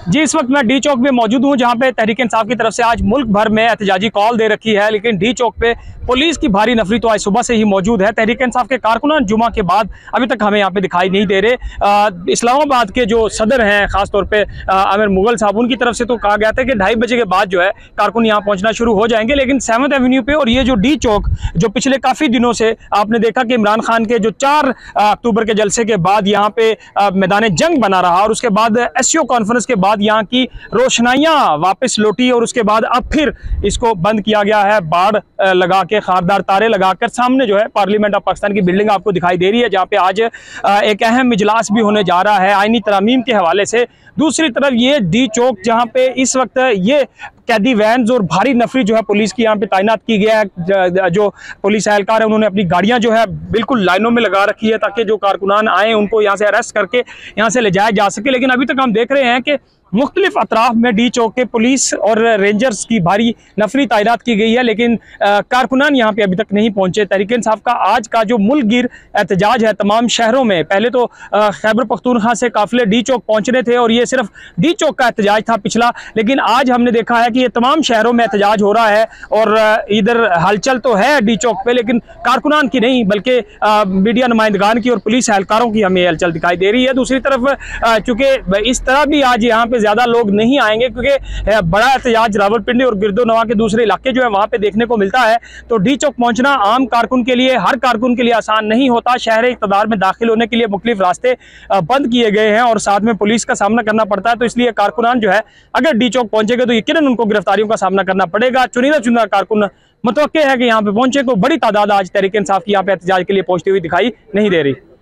जी, इस वक्त मैं डी चौक में मौजूद हूँ, जहाँ पे तहरीक इंसाफ की तरफ़ से आज मुल्क भर में एहतजाजी कॉल दे रखी है, लेकिन डी चौक पे पुलिस की भारी नफरी तो आज सुबह से ही मौजूद है। तहरीक इंसाफ के कारकुनान जुमा के बाद अभी तक हमें यहाँ पे दिखाई नहीं दे रहे। इस्लामाबाद के जो सदर हैं, खासतौर पर आमिर मुगल साहब, उनकी तरफ़ से तो कहा गया था कि ढाई बजे के बाद जो है कारकुन यहाँ पहुँचना शुरू हो जाएँगे, लेकिन सेवंथ एवेन्यू पे और ये जो डी चौक, जो पिछले काफ़ी दिनों से आपने देखा कि इमरान खान के जो चार अक्टूबर के जलसे के बाद यहाँ पे मैदान जंग बना रहा और उसके बाद एस कॉन्फ्रेंस के बाद यहाँ की रोशनाइयाँ वापस लौटी और उसके बाद अब फिर इसको बंद किया गया है। बाढ़ लगा के खारदार तारे लगाकर सामने जो है पार्लियामेंट ऑफ़ पाकिस्तान की बिल्डिंग आपको दिखाई दे रही है, जहाँ पे आज एक अहम इजलास भी होने जा रहा है आइनी तरामीम के हवाले से। दूसरी तरफ़ ये डी चौक, जहाँ पे इस वक्त ये कैदी वैन और भारी नफरी जो है पुलिस की यहाँ पे तैनात की गया है। जो पुलिस एहलकार है, उन्होंने अपनी गाड़ियाँ जो है बिल्कुल लाइनों में लगा रखी है ताकि जो कारकुनान आए उनको यहाँ से अरेस्ट करके यहाँ से ले जाया जा सके। लेकिन अभी तक हम देख रहे हैं कि मुख्तलिफ़ अतराफ में डी चौक के पुलिस और रेंजर्स की भारी नफरी तैनात की गई है, लेकिन कारकुनान यहाँ पे अभी तक नहीं पहुँचे। तहरीक इंसाफ का आज का जो मुल्क गिर एहतजाज है तमाम शहरों में, पहले तो खैबर पख्तूनखा से काफिले डी चौक पहुँच रहे थे और ये सिर्फ़ डी चौक का एहतजाज था पिछला, लेकिन आज हमने देखा है कि ये तमाम शहरों में एहतजाज हो रहा है और इधर हलचल तो है डी चौक पे, लेकिन कारकुनान की नहीं, बल्कि मीडिया नुमाइंदगान की और पुलिस एहलकारों की हमें हलचल दिखाई दे रही है। दूसरी तरफ़ चूँकि इस तरह भी आज यहाँ पे ज़्यादा लोग नहीं आएँगे क्योंकि बड़ा एहतजाज रावलपिंडी और गिरदो नवा के दूसरे इलाके जो है, वहाँ पे देखने को मिलता है। तो डी चौक पहुँचना आम कारकुन के लिए, हर कारकुन के लिए आसान नहीं होता। शहर इकतदार में दाखिल होने के लिए मुख्तलिफ़ रास्ते बंद किए गए हैं और साथ में पुलिस का सामना करना पड़ता है। तो इसलिए कारकुनान जो है, अगर डी चौक पहुंचेगा तो यकीन उनको गिरफ्तारियों का सामना करना पड़ेगा। चुनिंदा चुनिंदा कारकुन मुतव है कि यहाँ पे पहुँचे को बड़ी तादाद आज तहरीक इंसाफ की यहाँ पे एहतजाज के लिए पहुँचती हुई दिखाई नहीं दे रही।